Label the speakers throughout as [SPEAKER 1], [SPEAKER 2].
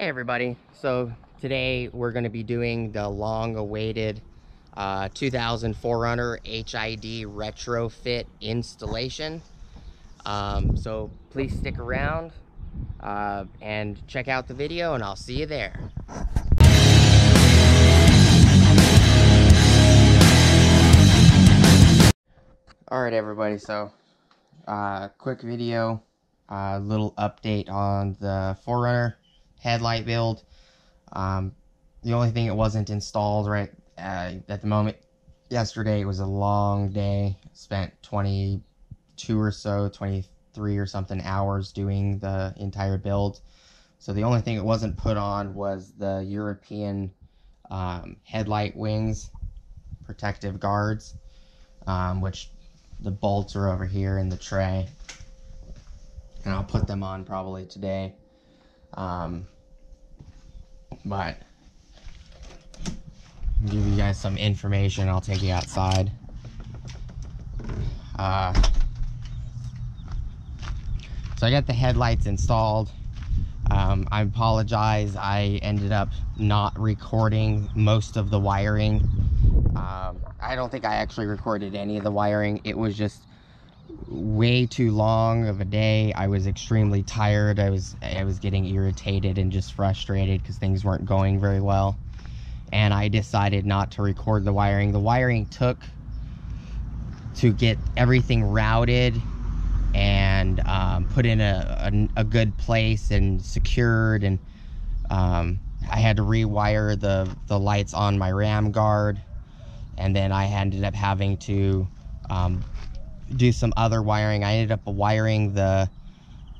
[SPEAKER 1] Hey everybody, so today we're going to be doing the long awaited uh, 2000 4Runner HID retrofit installation. Um, so please stick around uh, and check out the video and I'll see you there. Alright everybody, so uh, quick video, a uh, little update on the 4Runner headlight build. Um, the only thing it wasn't installed right uh, at the moment yesterday it was a long day. Spent 22 or so 23 or something hours doing the entire build. So the only thing it wasn't put on was the European um, headlight wings protective guards um, which the bolts are over here in the tray. And I'll put them on probably today um, but give you guys some information. I'll take you outside. Uh, so I got the headlights installed. Um, I apologize. I ended up not recording most of the wiring. Um, I don't think I actually recorded any of the wiring. It was just way too long of a day. I was extremely tired. I was I was getting irritated and just frustrated because things weren't going very well. And I decided not to record the wiring. The wiring took to get everything routed and um, put in a, a, a, good place and secured and um, I had to rewire the, the lights on my ram guard and then I ended up having to um, do some other wiring. I ended up wiring the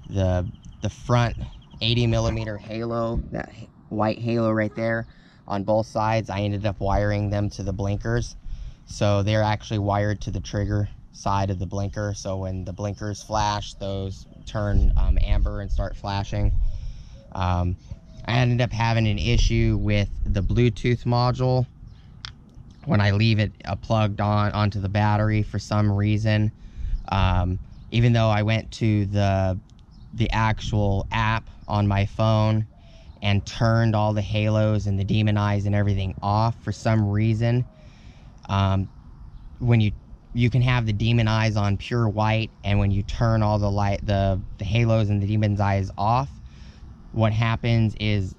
[SPEAKER 1] the the front 80 millimeter halo, that white halo right there on both sides. I ended up wiring them to the blinkers. So they're actually wired to the trigger side of the blinker. So when the blinkers flash, those turn um, amber and start flashing. Um, I ended up having an issue with the Bluetooth module when I leave it uh, plugged on onto the battery for some reason. Um, even though I went to the the actual app on my phone and turned all the halos and the demon eyes and everything off for some reason, um, when you you can have the demon eyes on pure white, and when you turn all the light the the halos and the demon's eyes off, what happens is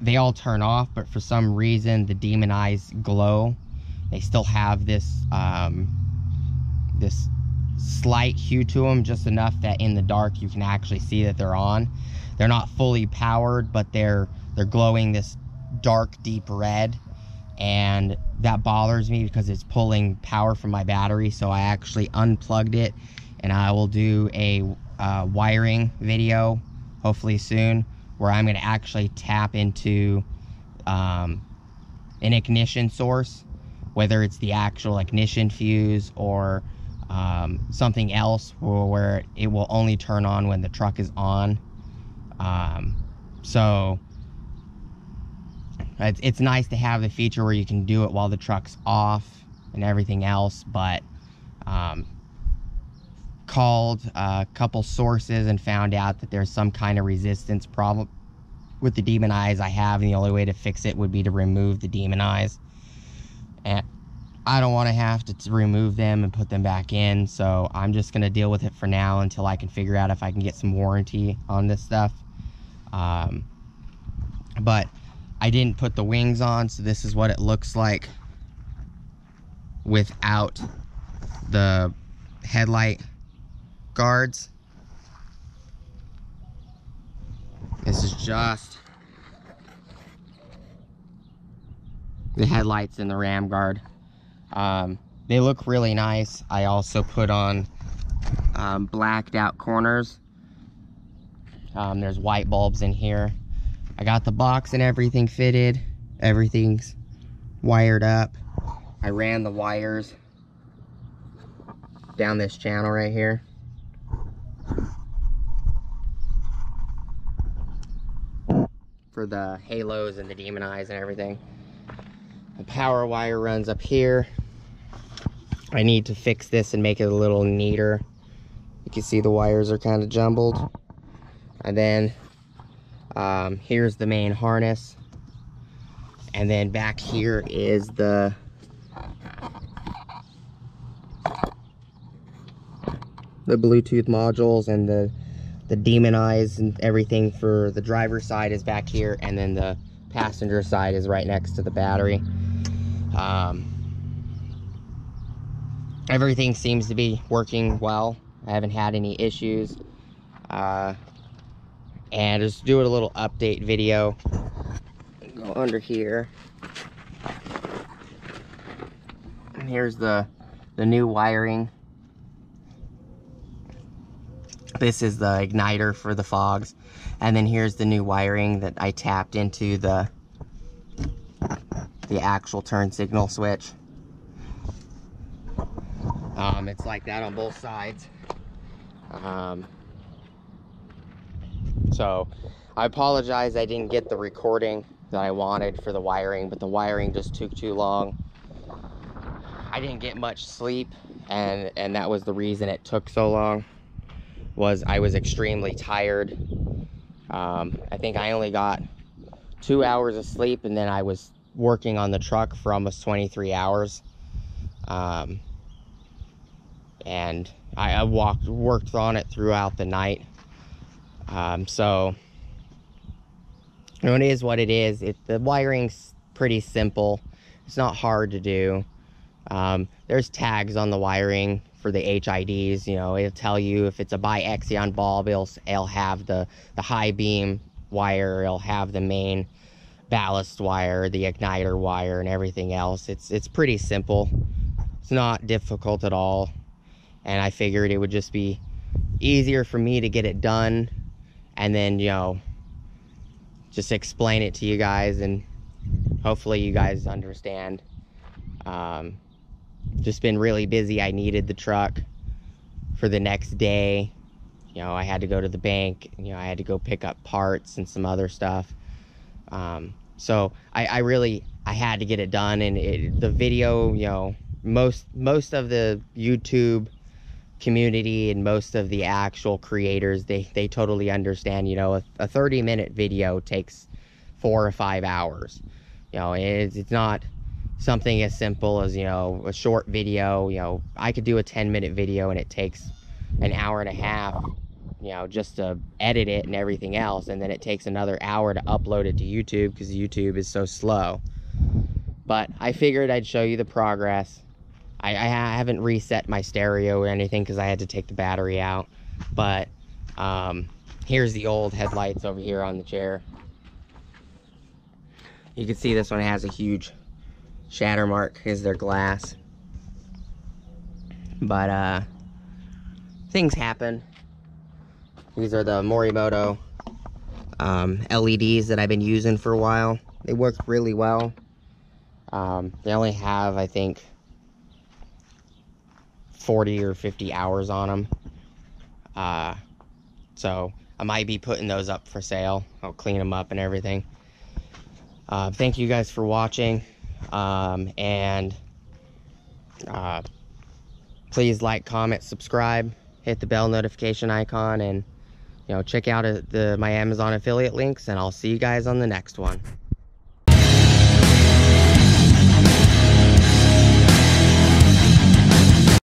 [SPEAKER 1] they all turn off, but for some reason the demon eyes glow. They still have this um, this slight hue to them, just enough that in the dark you can actually see that they're on. They're not fully powered, but they're they're glowing this dark, deep red. And that bothers me because it's pulling power from my battery. So I actually unplugged it and I will do a uh, wiring video, hopefully soon, where I'm going to actually tap into um, an ignition source, whether it's the actual ignition fuse or um, something else where it will only turn on when the truck is on. Um, so it's, it's nice to have the feature where you can do it while the truck's off and everything else, but um, called a couple sources and found out that there's some kind of resistance problem with the demon eyes I have, and the only way to fix it would be to remove the demon eyes. And I don't want to have to remove them and put them back in, so I'm just going to deal with it for now until I can figure out if I can get some warranty on this stuff. Um, but I didn't put the wings on, so this is what it looks like without the headlight guards. This is just the headlights and the ram guard. Um, they look really nice. I also put on um, blacked out corners. Um, there's white bulbs in here. I got the box and everything fitted. Everything's wired up. I ran the wires down this channel right here. For the halos and the demon eyes and everything. The power wire runs up here. I need to fix this and make it a little neater. You can see the wires are kind of jumbled. And then Um, here's the main harness. And then back here is the the Bluetooth modules and the the demon eyes and everything for the driver's side is back here and then the passenger side is right next to the battery. Um, everything seems to be working well. I haven't had any issues. Uh, and just do a little update video. Go under here. And here's the the new wiring. This is the igniter for the fogs. And then here's the new wiring that I tapped into the the actual turn signal switch. Um, it's like that on both sides. Um, so I apologize I didn't get the recording that I wanted for the wiring, but the wiring just took too long. I didn't get much sleep and and that was the reason it took so long was I was extremely tired. Um, I think I only got two hours of sleep and then I was working on the truck for almost 23 hours. Um, and I, I, walked, worked on it throughout the night. Um, so, it is what it is. It, the wiring's pretty simple. It's not hard to do. Um, there's tags on the wiring for the HIDs. You know, it'll tell you if it's a bi-xenon bulb, it'll, it'll have the, the high beam wire, it'll have the main ballast wire, the igniter wire, and everything else. It's, it's pretty simple. It's not difficult at all. And I figured it would just be easier for me to get it done and then, you know, just explain it to you guys and hopefully you guys understand. Um, just been really busy. I needed the truck for the next day. You know, I had to go to the bank. You know, I had to go pick up parts and some other stuff. Um, so I, I, really I had to get it done. And it, the video, you know, most most of the YouTube community and most of the actual creators, they they totally understand. You know, a, a 30 minute video takes four or five hours. You know, it's, it's not something as simple as you know a short video you know i could do a 10 minute video and it takes an hour and a half you know just to edit it and everything else and then it takes another hour to upload it to youtube because youtube is so slow but i figured i'd show you the progress i, I haven't reset my stereo or anything because i had to take the battery out but um, here's the old headlights over here on the chair you can see this one has a huge shatter mark because they're glass. But uh, things happen. These are the Morimoto um, LEDs that I've been using for a while. They work really well. Um, they only have, I think, 40 or 50 hours on them. Uh, so I might be putting those up for sale. I'll clean them up and everything. Uh, thank you guys for watching. Um, and uh, please like, comment, subscribe, hit the bell notification icon, and you know check out uh, the my Amazon affiliate links. And I'll see you guys on the next one.